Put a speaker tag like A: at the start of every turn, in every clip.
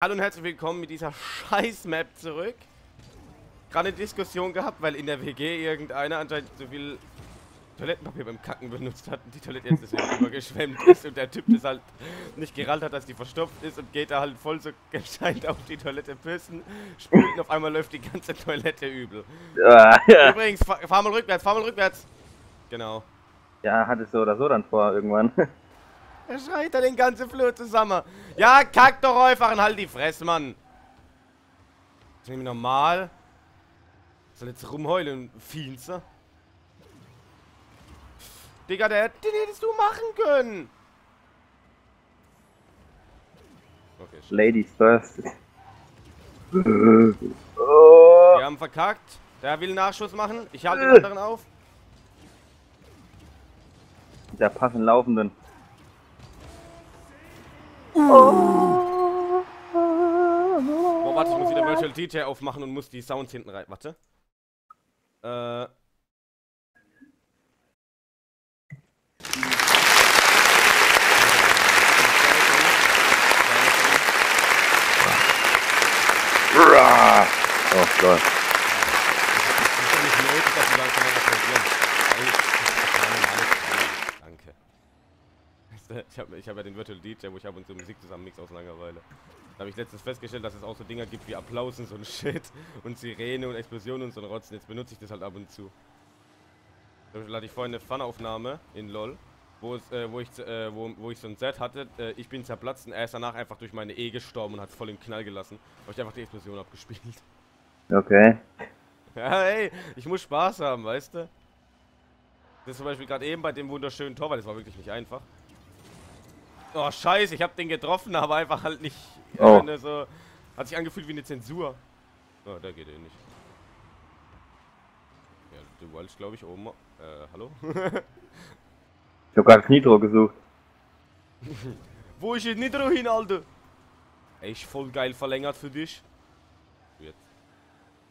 A: Hallo und herzlich willkommen mit dieser Scheiß-Map zurück. Gerade eine Diskussion gehabt, weil in der WG irgendeiner anscheinend so viel Toilettenpapier beim Kacken benutzt hat und die Toilette jetzt deswegen übergeschwemmt ist und der Typ das halt nicht gerallt hat, dass die verstopft ist und geht da halt voll so gescheint auf die Toilette pissen, spült und auf einmal läuft die ganze Toilette übel.
B: Ja, ja.
A: Übrigens, fahr, fahr mal rückwärts, fahr mal rückwärts. Genau.
B: ja, hat es so oder so dann vor irgendwann.
A: Er schreit da den ganzen Flur zusammen. Ja, kack doch einfach und halt die Fresse, Mann. Ist nämlich normal. Soll jetzt rumheulen Fienster. Digga, der, den hättest du machen können. Okay, shit.
B: Ladies first.
A: Wir haben verkackt. Der will Nachschuss machen. Ich halte den anderen auf.
B: Der passen laufenden.
A: Boah, warte, ich muss wieder Virtual DJ aufmachen und muss die Sounds hinten rein. Warte. Äh.
B: Oh Gott.
A: ist ja nicht nötig, dass wir langsam mal applaudieren. Weil- Danke. Ich habe ich hab ja den Virtual DJ, wo ich ab und zu Musik zusammen mix aus Langeweile. Da habe ich letztens festgestellt, dass es auch so Dinger gibt wie Applaus und so ein Shit und Sirene und Explosion und so ein Rotzen. Jetzt benutze ich das halt ab und zu. Zum Beispiel hatte ich vorhin eine Fun-Aufnahme in LOL, wo, es, äh, wo, ich, äh, wo, wo ich so ein Set hatte. Äh, ich bin zerplatzt und er ist danach einfach durch meine E gestorben und hat voll im Knall gelassen. Weil ich einfach die Explosion abgespielt.
B: Okay.
A: Ja, ey, ich muss Spaß haben, weißt du? Das ist zum Beispiel gerade eben bei dem wunderschönen Tor, weil das war wirklich nicht einfach. Oh, scheiße, ich hab den getroffen, aber einfach halt nicht.
B: Oh.
A: äh, so, hat sich angefühlt wie eine Zensur. Oh, der geht eh nicht. Ja, du wolltest, glaube ich, oben. Äh, hallo?
B: Ich hab gerade Nitro gesucht.
A: Wo ist jetzt Nitro hin, Alter? Ist voll geil verlängert für dich. Jetzt.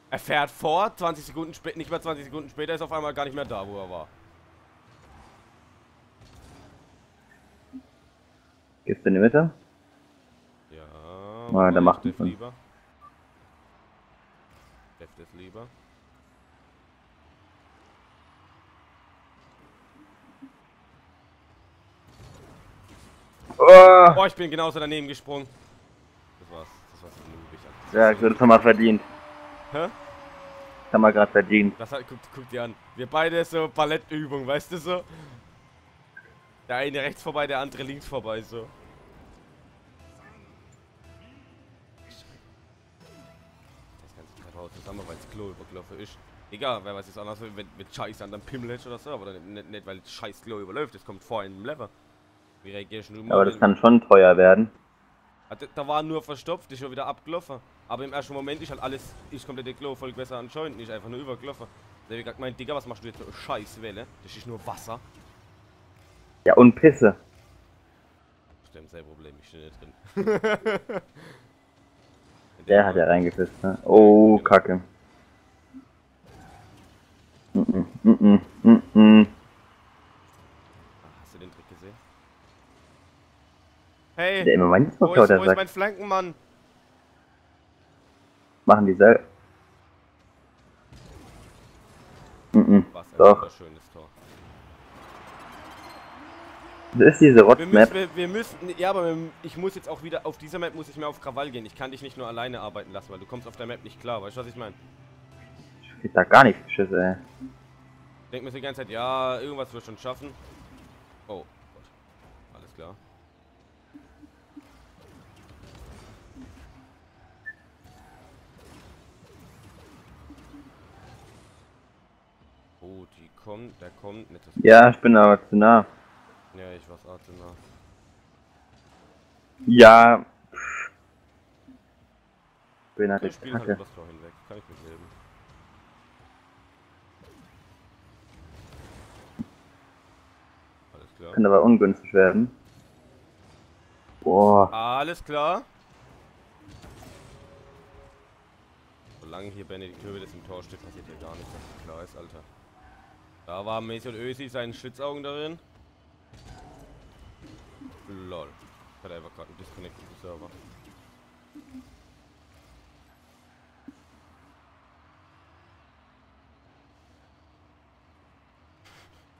A: Er fährt vor, 20 Sekunden später, nicht mehr 20 Sekunden später ist er auf einmal gar nicht mehr da, wo er war.
B: Gehst du in die Mitte?
A: Ja. Wobei
B: der
A: ich
B: macht ihn.
A: lieber. Def das lieber.
B: Oh.
A: Oh, ich bin genauso daneben gesprungen. Das war's. Das war's. Alter.
B: Ja, gut, das haben wir verdient.
A: Hä?
B: Das haben wir gerade verdient.
A: Das hat, guck, guck dir an. Wir beide so Ballettübung, weißt du so? Der eine rechts vorbei, der andere links vorbei, so. Das ganze Treppenhaus zusammen, weil das Klo übergelaufen ist. Egal, wer weiß jetzt anders, wenn mit Scheiß an dann Pimmel hättest oder so, aber dann nicht, nicht weil das scheiß Klo überläuft, das kommt vor in einem Lever. Wie reagierst du?
B: Aber das kann schon teuer werden.
A: Ah, da- war nur verstopft, ist schon wieder abgelaufen. Aber im ersten Moment ist halt alles, ist komplett der Klo voll besser anscheinend, nicht einfach nur übergelaufen. Da hab ich gesagt, mein Digga, was machst du jetzt für eine Scheißwelle? Das ist nur Wasser.
B: Ja, und Pisse.
A: Stimmt, sein Problem, ich stehe nicht drin.
B: Der hat ja reingepisst, ne? Oh, Kacke. Mm -mm, mm -mm, mm
A: Ah, Hast du den Trick gesehen? Hey,
B: Der immer meint,
A: wo,
B: was
A: ist, wo
B: der
A: ist
B: sagt.
A: mein Flankenmann?
B: Machen die selber. Mm -mm.
A: Was ein
B: Doch.
A: wunderschönes
B: Das ist diese
A: müssen, wir, wir müssen, ja, aber ich muss jetzt auch wieder, auf dieser Map muss ich mehr auf Krawall gehen. Ich kann dich nicht nur alleine arbeiten lassen, weil du kommst auf der Map nicht klar. Weißt du, was ich meine?
B: Ich da gar nichts Schiss, ey.
A: Ich denke mir die ganze Zeit, ja, irgendwas wird schon schaffen. Oh, Gott. Alles klar. Oh, die kommt, der kommt. Nicht
B: Ja, ich bin aber zu nah.
A: Ja, ich war's Arsenal.
B: Ja. Bin halt
A: Wir
B: jetzt
A: spielen halt
B: kacke.
A: übers Tor hinweg. Kann ich mitleben. Alles klar.
B: Kann aber ungünstig werden. Boah.
A: Alles klar. Solange hier Benedikt Höwedes im Tor steht, passiert hier gar nichts, dass das klar ist, Alter. Da war Mesut Özil seinen Schlitzaugen darin. Lol. Hat er einfach gerade einen Disconnect im Server.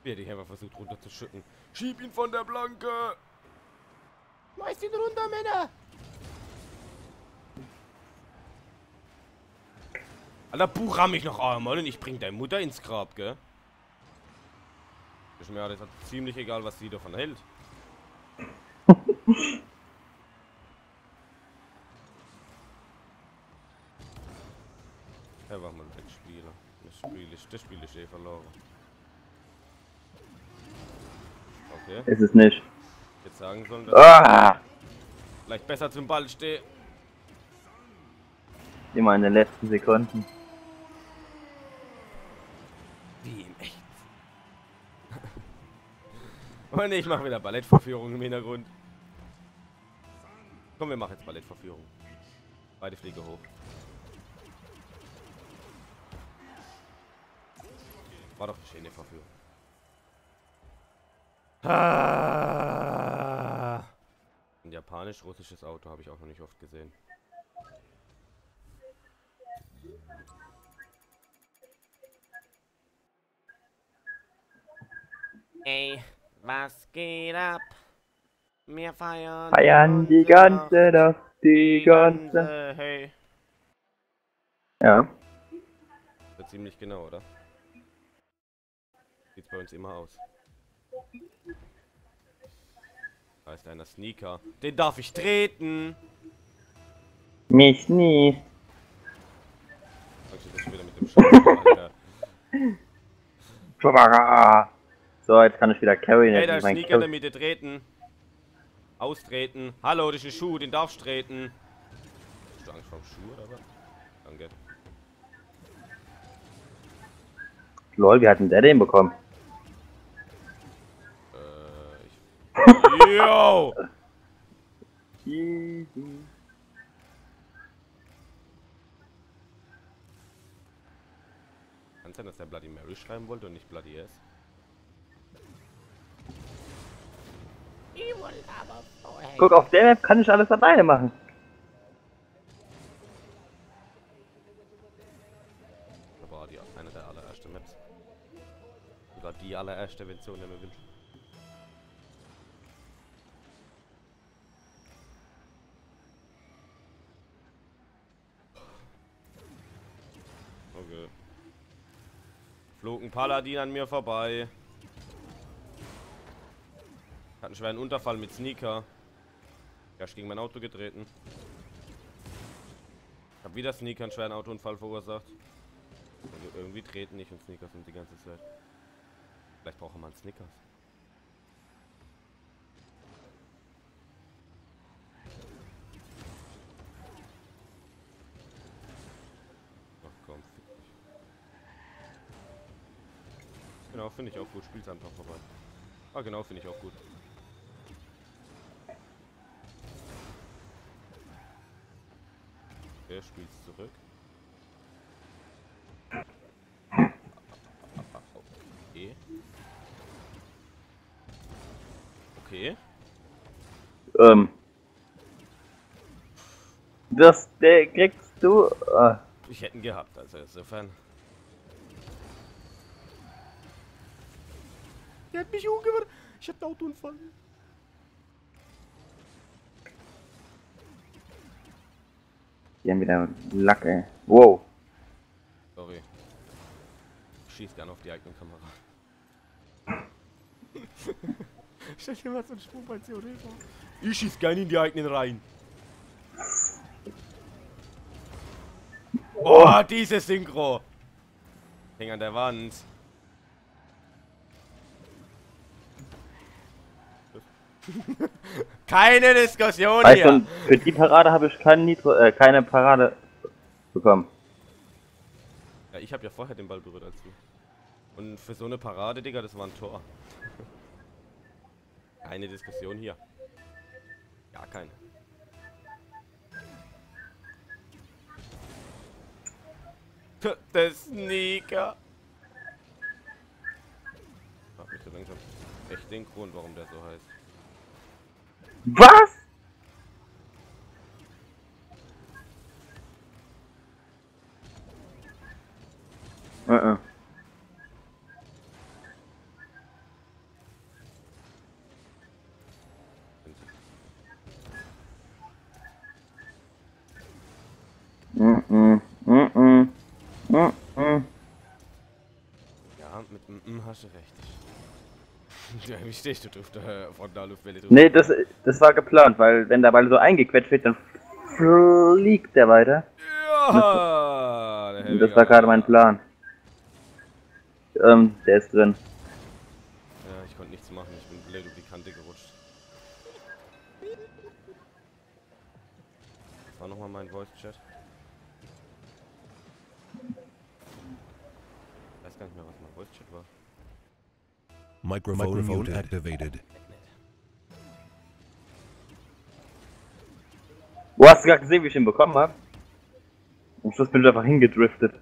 A: Hätte ich einfach versucht runterzuschütten. Schieb ihn von der Blanke! Schmeiß ihn runter, Männer! Alter, Buch ramm ich noch einmal und ich bring deine Mutter ins Grab, gell? Ist mir alles ziemlich egal, was sie davon hält. ja, warte mal, das Spiel. Das Spiel ist, das Spiel ist eh verloren. Okay,
B: Ist es nicht.
A: jetzt sagen sollen, dass
B: Ah!
A: vielleicht besser zum Ball stehe.
B: Immer in den letzten Sekunden.
A: Wie im Echt. Und ich mache wieder Ballettverführung im Hintergrund. Komm, wir machen jetzt Ballettverführung. Beide Fliege hoch. War doch eine schöne Verführung. Ah. Ein japanisch-russisches Auto habe ich auch noch nicht oft gesehen.
C: Ey, was geht ab? Wir feiern.
B: Feiern die
C: unsere-
B: ganze Nacht, die ganze.
C: Hey.
B: Ja.
A: Ja, ziemlich genau, oder? Sieht's bei uns immer aus. Da ist einer Sneaker. Den darf ich treten!
B: Mich nie.
A: Sag ich das schon wieder mit dem Scheiß, Alter.
B: So, jetzt kann ich wieder carryen.
A: Hey, da Sneaker in der. Mitte treten. Austreten. Hallo, das ist ein Schuh, den darfst du treten. Hast du Angst vor dem Schuh oder was? Danke.
B: Lol, wie hat denn der den bekommen?
A: Äh, ich. Yo! Kann sein, dass der Bloody Mary schreiben wollte und nicht Bloody S?
C: Ich wollte aber vorher.
B: Guck, auf der Map kann ich alles alleine machen.
A: Das war die, eine der allerersten Maps. Oder die allererste Version, man will. Okay. Flog ein Paladin an mir vorbei. Hat einen schweren Unterfall mit Sneaker. Er ist gegen mein Auto getreten. Ich hab wieder Sneaker einen schweren Autounfall verursacht. Also irgendwie treten nicht und Sneakers sind die ganze Zeit. Vielleicht braucht man Snickers. Ach komm, fick dich. Genau, finde ich auch gut. Spiel's einfach vorbei. Ah, genau, finde ich auch gut. Er spielt zurück. Okay. Okay.
B: Ähm. Das der kriegst du. Äh,
A: Ich hätte ihn gehabt, also insofern. Der hat mich umgebracht. Ich hatte einen Autounfall.
B: Die haben wieder Lack, ey. Wow.
A: Sorry. Ich schieß gerne auf die eigene Kamera. Stell dir mal so einen Sprung bei COD vor. Ich schieß gerne in die eigenen rein. Oh, diese Synchro. Häng an der Wand. Keine Diskussion
B: Weißt
A: hier.
B: du, für die Parade habe ich kein Nitro, äh, keine Parade bekommen.
A: Ja, ich habe ja vorher den Ball berührt als du. Und für so eine Parade, Digga, das war ein Tor. keine Diskussion hier. Gar keine. Der Sneaker. Frag mich so langsam echt den Grund, warum der so heißt.
B: Was? Mm -mm. Mm -mm. Mm -mm.
A: Ja, mit mm, mm hast du recht. Ja, wie stehst du drauf, der Frontalluftwelle drüber?
B: Nee, das, das war geplant, weil wenn der Ball so eingequetscht wird, dann fliegt der weiter.
A: Ja!
B: Und das war gerade mein Plan. Ähm, der ist drin.
A: Ja, ich konnte nichts machen, ich bin blöd über die Kante gerutscht. Das war nochmal mein Voice-Chat. Ich weiß gar nicht mehr, was mein Voice-Chat war.
D: Microphone, muted. activated.
B: Wo hast du gerade gesehen, wie ich ihn bekommen habe? Am Schluss bin ich einfach hingedriftet.
A: Äh,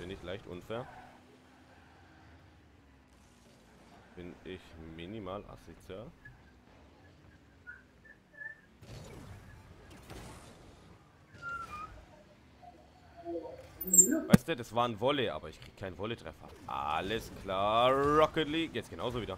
A: bin ich leicht unfair? Bin ich minimal asozial? Weißt du, das war ein Volley, aber ich krieg keinen Volley-Treffer. Alles klar, Rocket League. Jetzt genauso wieder.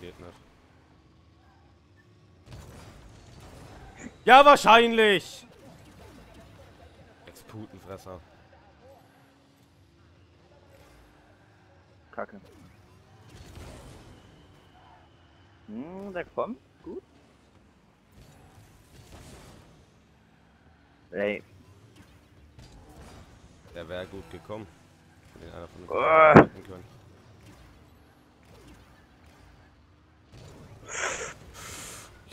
A: Geht nicht. Ja, wahrscheinlich! Ex-Putenfresser.
B: Kacke. Hm, der kommt. Gut. Ey.
A: Der wäre gut gekommen. Wenn einer von uns hätten können.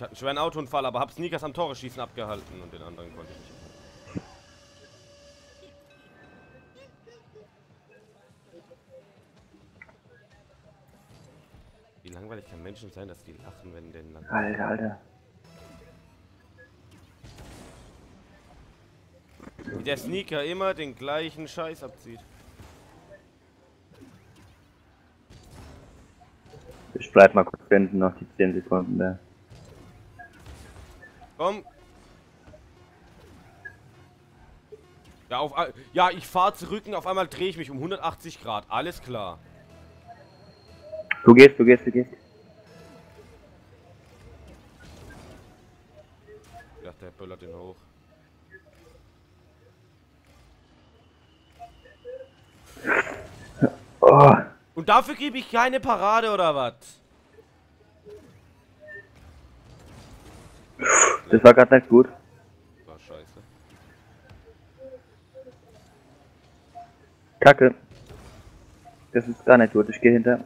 A: Ich hatte einen schweren Autounfall, aber hab Sneakers am Tore schießen abgehalten und den anderen konnte ich nicht. Wie langweilig kann Menschen sein, dass die lachen, wenn denn dann.
B: Alter, Alter.
A: Wie der Sneaker immer den gleichen Scheiß abzieht.
B: Ich bleib mal kurz hinten, noch die 10 Sekunden da.
A: Komm. Ja, auf, ja, ich fahre zurück und auf einmal drehe ich mich um 180 Grad. Alles klar.
B: Du gehst, du gehst, du gehst.
A: Dachte, der böllert den hoch.
B: Oh,
A: Und dafür gebe ich keine Parade oder was?
B: Das war gerade nicht gut.
A: War scheiße.
B: Kacke. Das ist gar nicht gut, ich gehe hinter.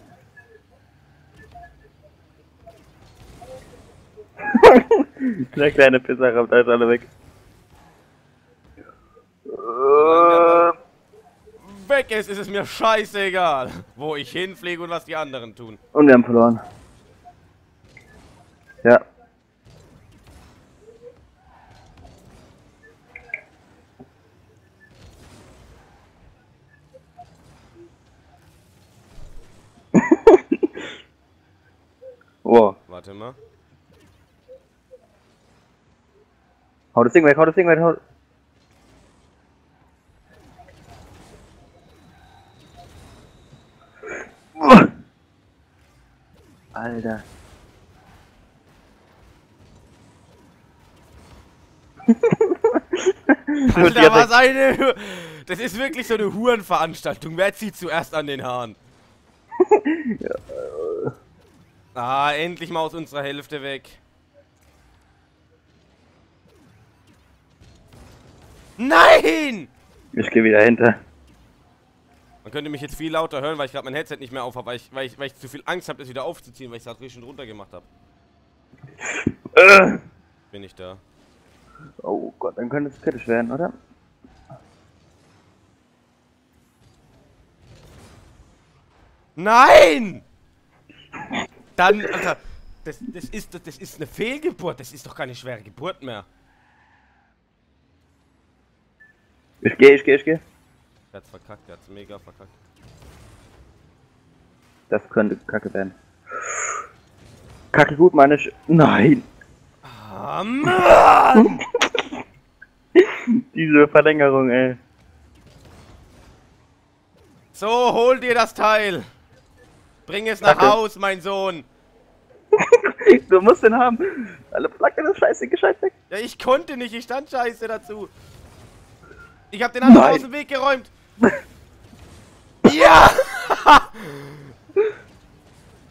B: Der kleine Pisser kommt da ist alle weg. Äh,
A: Weg ist, ist es mir scheißegal, wo ich hinfliege und was die anderen tun.
B: Und wir haben verloren. Ja. oh,
A: Warte mal.
B: hau das Ding weg, hau das Ding weg, hau. Alter.
A: Alter, was eine... Das ist wirklich so eine Hurenveranstaltung. Wer zieht zuerst an den Haaren? Ah, endlich mal aus unserer Hälfte weg. Nein!
B: Ich gehe wieder hinter.
A: Man könnte mich jetzt viel lauter hören, weil ich gerade mein Headset nicht mehr auf habe, weil ich, weil, ich, weil ich zu viel Angst habe, das wieder aufzuziehen, weil ich es gerade richtig runter gemacht habe.
B: Äh.
A: Bin ich da.
B: Oh Gott, dann könnte es kritisch werden, oder?
A: Nein! Dann, Alter, das, das, ist, das ist eine Fehlgeburt. Das ist doch keine schwere Geburt mehr.
B: Ich gehe, ich gehe, ich gehe.
A: Der hat's verkackt, der hat's mega verkackt.
B: Das könnte kacke werden. Kacke gut, meine ich. Nein!
A: Ah, Mann!
B: Diese Verlängerung, ey.
A: So, hol dir das Teil. Bring es nach
B: Danke.
A: Haus, mein Sohn.
B: Du musst den haben. Alle Flagge das scheiße gescheit weg.
A: Ja, ich konnte nicht, ich stand scheiße dazu. Ich hab den anderen
B: Nein.
A: aus dem Weg geräumt. ja!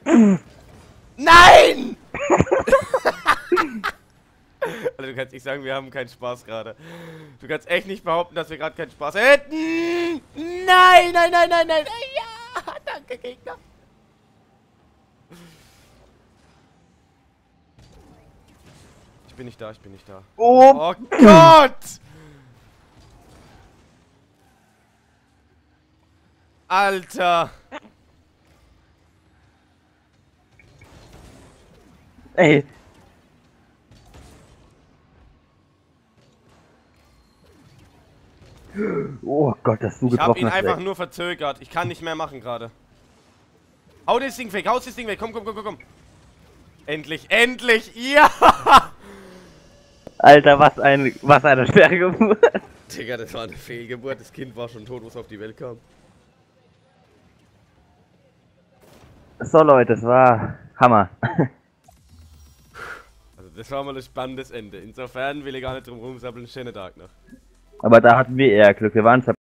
A: Nein! also du kannst nicht sagen, wir haben keinen Spaß gerade. Du kannst echt nicht behaupten, dass wir gerade keinen Spaß hätten. Nein, nein, nein, nein, nein. Ja, danke, Gegner. Ich bin nicht da, ich bin nicht da.
B: Oh,
A: Oh Gott! Alter!
B: ey. Oh Gott, dass du
A: Ich hab
B: getroffen
A: ihn einfach
B: ey.
A: nur verzögert. Ich kann nicht mehr machen gerade. Hau das Ding weg, hau das Ding weg. Komm, komm, komm, komm, komm. Endlich, endlich! Ja!
B: Alter, was ein, was eine schwere Geburt.
A: Digga, das war eine Fehlgeburt. Das Kind war schon tot, wo es auf die Welt kam.
B: So Leute, das war Hammer.
A: Also, das war mal ein spannendes Ende. Insofern will ich gar nicht drum rumsappeln. Schönen Tag noch.
B: Aber da hatten wir eher Glück. Wir waren